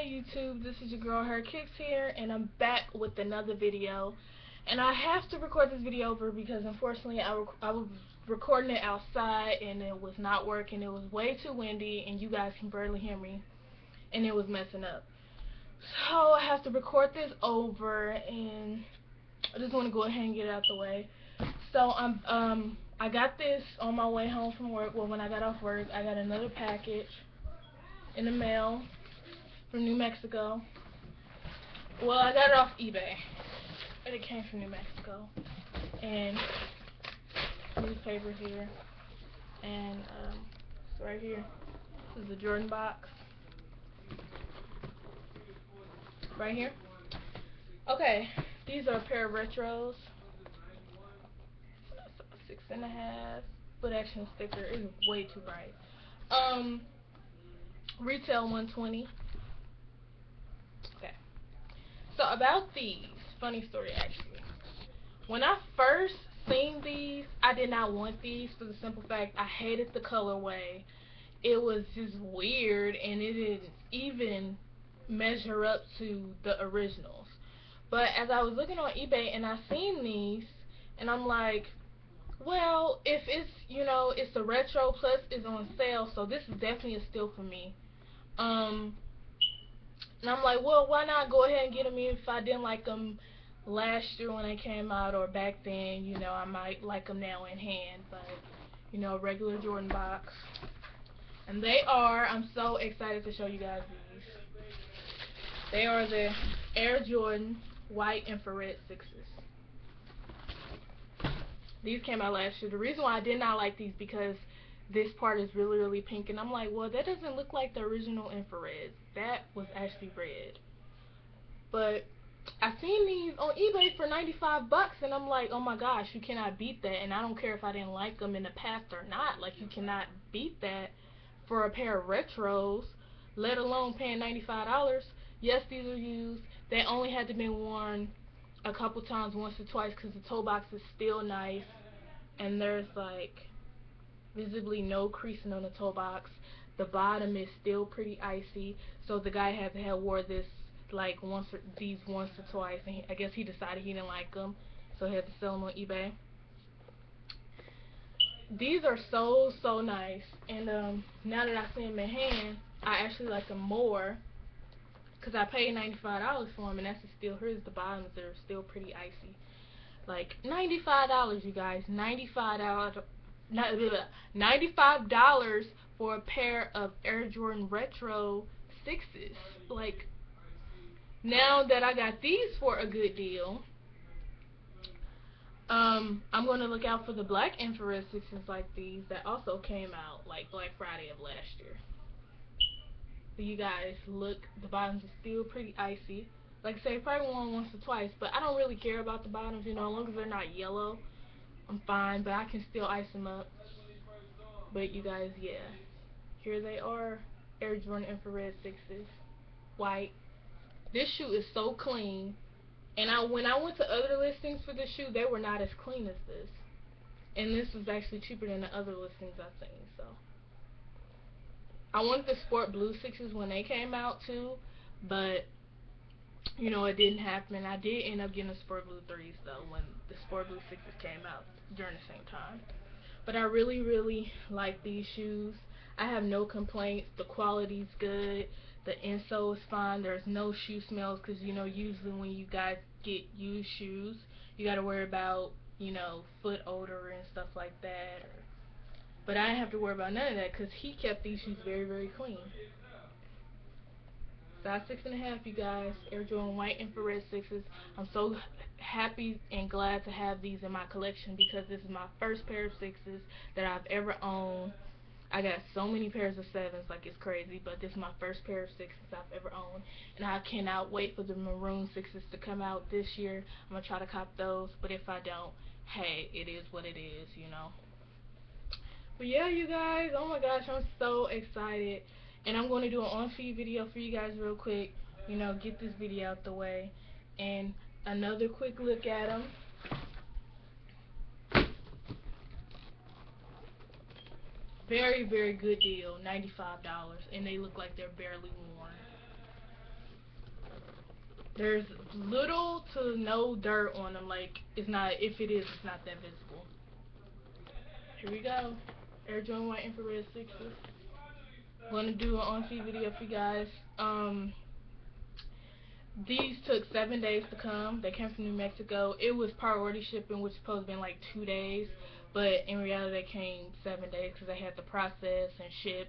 Hey YouTube, this is your girl HerKickz here, and I'm back with another video. And I have to record this video over because unfortunately I, I was recording it outside and it was not working. It was way too windy and you guys can barely hear me. And it was messing up. So I have to record this over and I just want to go ahead and get it out the way. So I'm um I got this on my way home from work. Well, when I got off work, I got another package in the mail from New Mexico. Well, I got it off eBay. But it came from New Mexico. And newspaper here. And um, right here. This is the Jordan box. Right here. Okay, these are a pair of retros. Six and a half. Footaction sticker is way too bright. Um, retail 120 so about these, funny story actually. When I first seen these, I did not want these for the simple fact I hated the colorway. It was just weird and it didn't even measure up to the originals. But as I was looking on eBay and I seen these and I'm like, well, if it's, you know, it's a retro plus is on sale, so this is definitely a steal for me. Um, and I'm like, well, why not go ahead and get them if I didn't like them last year when they came out or back then, you know, I might like them now in hand, but, you know, regular Jordan box. And they are, I'm so excited to show you guys these. They are the Air Jordan White Infrared 6s. These came out last year. The reason why I did not like these because this part is really, really pink. And I'm like, well, that doesn't look like the original infrared. That was actually red. But I seen these on eBay for 95 bucks, and I'm like, oh my gosh, you cannot beat that. And I don't care if I didn't like them in the past or not. Like, you cannot beat that for a pair of retros, let alone paying $95. Yes, these are used. They only had to be worn a couple times, once or twice, because the toe box is still nice. And there's like visibly no creasing on the toe box. The bottom is still pretty icy, so the guy had had wore this like once or these once or twice, and he, I guess he decided he didn't like them, so he had to sell them on eBay. These are so so nice, and um, now that I see them in hand, I actually like them more because I paid $95 for them, and that's still here's the bottoms are still pretty icy. Like $95, you guys, $95 $95 for a pair of Air Jordan Retro 6s. Like, now that I got these for a good deal, um, I'm going to look out for the black infrared 6s like these that also came out like Black Friday of last year. So you guys, look, the bottoms are still pretty icy. Like I say, probably worn once or twice, but I don't really care about the bottoms, you know, as long as they're not yellow. I'm fine, but I can still ice them up. But you guys, yeah. Here they are. Air Jordan Infrared 6s. White. This shoe is so clean. And I when I went to other listings for this shoe, they were not as clean as this. And this was actually cheaper than the other listings I've seen, so. I wanted the sport blue 6s when they came out too, but you know, it didn't happen. I did end up getting the Sport Blue 3s though when the Sport Blue 6s came out during the same time. But I really, really like these shoes. I have no complaints. The quality's good. The insole is fine. There's no shoe smells because, you know, usually when you guys get used shoes, you got to worry about, you know, foot odor and stuff like that. But I didn't have to worry about none of that because he kept these shoes very, very clean. Size six and a half, you guys. Air Jordan white infrared sixes. I'm so happy and glad to have these in my collection because this is my first pair of sixes that I've ever owned. I got so many pairs of sevens, like it's crazy, but this is my first pair of sixes I've ever owned. And I cannot wait for the maroon sixes to come out this year. I'm to try to cop those, but if I don't, hey, it is what it is, you know. But yeah, you guys, oh my gosh, I'm so excited. And I'm going to do an on-feed video for you guys real quick. You know, get this video out the way. And another quick look at them. Very, very good deal. $95. And they look like they're barely worn. There's little to no dirt on them. Like, it's not, if it is, it's not that visible. Here we go. Air Jordan White Infrared 6s. Going to do an on-feed video for you guys. Um, these took seven days to come. They came from New Mexico. It was priority shipping, which supposed to be like two days. But in reality, they came seven days because they had to process and ship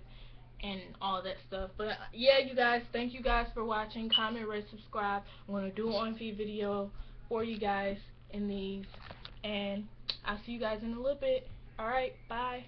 and all that stuff. But yeah, you guys, thank you guys for watching. Comment, rate, subscribe. I'm going to do an on-feed video for you guys in these. And I'll see you guys in a little bit. Alright, bye.